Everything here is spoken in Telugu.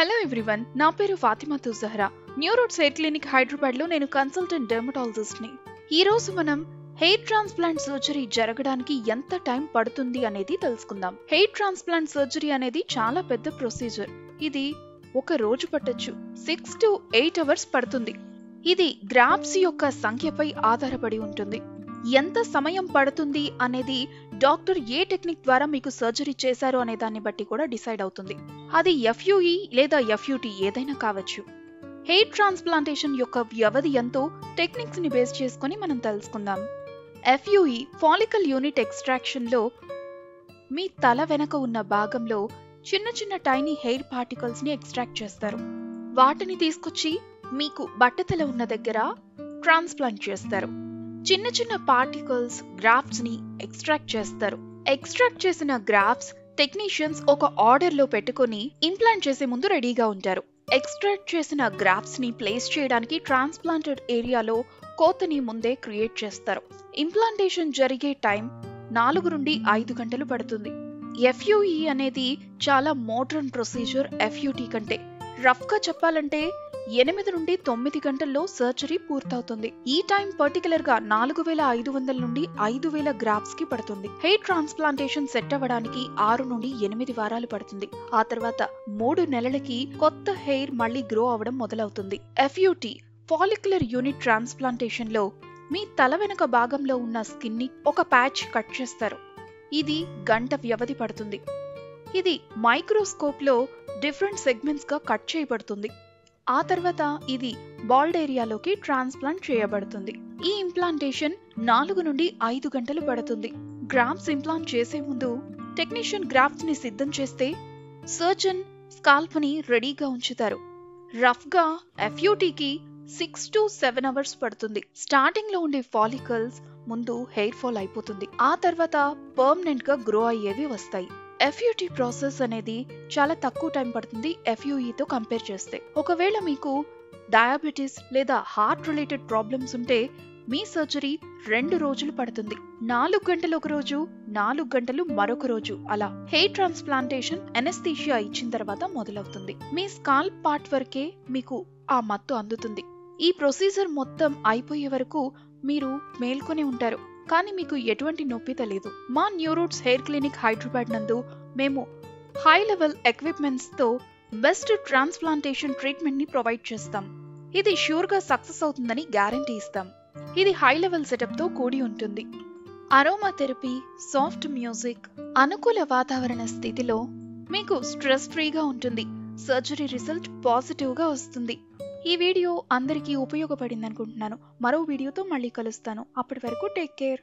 హలో ఎవ్రీవన్ నా పేరు ఫాతిమా తుజహరా న్యూరోడ్స్ హెయిర్ క్లినిక్ హైదరాబాద్లో నేను కన్సల్టెంట్ డెర్మటాలజిస్ట్ని. ఈ రోజు మనం హెయిర్ ట్రాన్స్ప్లాంట్ సర్జరీ జరగడానికి ఎంత టైం పడుతుంది అనేది తెలుసుకుందాం. హెయిర్ ట్రాన్స్ప్లాంట్ సర్జరీ అనేది చాలా పెద్ద ప్రొసీజర్ ఇది ఒక రోజు పట్టొచ్చు. సిక్స్ టు ఎయిట్ అవర్స్ పడుతుంది. ఇది గ్రాప్స్ యొక్క సంఖ్యపై ఆధారపడి ఉంటుంది. ఎంత సమయం పడుతుంది అనేది డాక్టర్ ఏ టెక్నిక్ ద్వారా మీకు సర్జరీ చేశారు అనే దాన్ని బట్టి కూడా డిసైడ్ అవుతుంది. అది ఎఫ్యుఈ లేదా ఎఫ్యుటి ఏదైనా కావచ్చు. హెయిర్ ట్రాన్స్ప్లాంటేషన్ యొక్క వ్యవధి ఎంతో టెక్నిక్స్ని బేస్ చేసుకొని మనం తెలుసుకుందాం. ఎఫ్యుఈ ఫాలికల్ యూనిట్ ఎక్స్ట్రాక్షన్లో మీ తల వెనక ఉన్న భాగంలో చిన్న చిన్న టైనీ హెయిర్ పార్టికల్స్ని ఎక్స్ట్రాక్ట్ చేస్తారు. వాటిని తీసుకొచ్చి మీకు బట్టతల ఉన్న దగ్గర ట్రాన్స్ప్లాంట్ చేస్తారు. చిన్న చిన్న పార్టికల్స్ గ్రాఫ్స్ని ఎక్స్ట్రాక్ట్ చేస్తారు. ఎక్స్ట్రాక్ట్ చేసిన గ్రాఫ్స్ టెక్నీషియన్స్ ఒక ఆర్డర్లో పెట్టుకొని ఇంప్లాంట్ చేసే ముందు రెడీగా ఉంటారు. ఎక్స్ట్రాక్ట్ చేసిన గ్రాఫ్స్ని ప్లేస్ చేయడానికి ట్రాన్స్ప్లాంటెడ్ ఏరియాలో కోతని ముందే క్రియేట్ చేస్తారు. ఇంప్లాంటేషన్ జరిగే టైం నాలుగు నుండి ఐదు గంటలు పడుతుంది. ఎఫ్యుఈ అనేది చాలా మోడ్రన్ ప్రొసీజర్ ఎఫ్యుటి కంటే. రఫ్గా చెప్పాలంటే ఎనిమిది నుండి తొమ్మిది గంటల్లో సర్జరీ పూర్తవుతుంది. ఈ టైం పర్టికులర్గా నాలుగు వేల ఐదు వందల నుండి ఐదు వేల గ్రాఫ్స్కి పడుతుంది. హెయిర్ ట్రాన్స్ప్లాంటేషన్ సెట్ అవ్వడానికి ఆరు నుండి ఎనిమిది వారాలు పడుతుంది. ఆ తర్వాత మూడు నెలలకి కొత్త హెయిర్ మళ్ళీ గ్రో అవడం మొదలవుతుంది. ఎఫ్యూటి ఫాలిక్యులర్ యూనిట్ ట్రాన్స్ప్లాంటేషన్లో మీ తల వెనుక భాగంలో ఉన్న స్కిన్ని ఒక ప్యాచ్ కట్ చేస్తారు. ఇది గంట వ్యవధి పడుతుంది. ఇది మైక్రోస్కోప్లో డిఫరెంట్ సెగ్మెంట్స్గా కట్ చేయబడుతుంది. ఆ తర్వాత ఇది బాల్డ్ ఏరియాలోకి ట్రాన్స్ప్లాంట్ చేయబడుతుంది. ఈ ఇంప్లాంటేషన్ నాలుగు నుండి ఐదు గంటలు పడుతుంది. గ్రాఫ్స్ ఇంప్లాంట్ చేసే ముందు టెక్నీషియన్ గ్రాఫ్స్ని సిద్ధం చేస్తే సర్జన్ స్కాల్ప్ని రెడీగా ఉంచుతారు. రఫ్గా ఎఫ్యూటీకి సిక్స్ టు సెవెన్ అవర్స్ పడుతుంది. స్టార్టింగ్లో ఉండే ఫాలికల్స్ ముందు హెయిర్ ఫాల్ అయిపోతుంది. ఆ తర్వాత పర్మనెంట్గా గ్రో అయ్యేవి వస్తాయి. ఎఫ్యూటీ ప్రాసెస్ అనేది చాలా తక్కువ టైం పడుతుంది ఎఫ్యూఈతో కంపేర్ చేస్తే. ఒకవేళ మీకు డయాబెటీస్ లేదా హార్ట్ రిలేటెడ్ ప్రాబ్లమ్స్ ఉంటే మీ సర్జరీ రెండు రోజులు పడుతుంది. నాలుగు గంటలు ఒక రోజు నాలుగు గంటలు మరొక రోజు. అలా హెయిర్ ట్రాన్స్ప్లాంటేషన్ ఎనస్థీషియా ఇచ్చిన తర్వాత మొదలవుతుంది. మీ స్కాల్ పార్ట్ వరకే మీకు ఆ మత్తు అందుతుంది. ఈ ప్రొసీజర్ మొత్తం అయిపోయే వరకు మీరు మేల్కొని ఉంటారు. కానీ మీకు ఎటువంటి నొప్పి తెలియదు మా న్యూరోడ్స్ హెయిర్ క్లినిక్ హైదరాబాద్ నందు మేము హై లెవెల్ ఎక్విప్మెంట్స్తో బెస్ట్ ట్రాన్స్ప్లాంటేషన్ ట్రీట్మెంట్ని ప్రొవైడ్ చేస్తాం. ఇది ష్యూర్గా సక్సెస్ అవుతుందని గ్యారంటీ ఇస్తాం. ఇది హై లెవెల్ సెటప్తో కూడి ఉంటుంది. అరోమా థెరపీ సాఫ్ట్ మ్యూజిక్ అనుకూల వాతావరణ స్థితిలో మీకు స్ట్రెస్ ఫ్రీగా ఉంటుంది. సర్జరీ రిజల్ట్ పాజిటివ్గా వస్తుంది. ఈ వీడియో అందరికీ ఉపయోగపడింది అనుకుంటున్నాను మరో వీడియోతో మళ్ళీ కలుస్తాను. అప్పటి వరకు టేక్ కేర్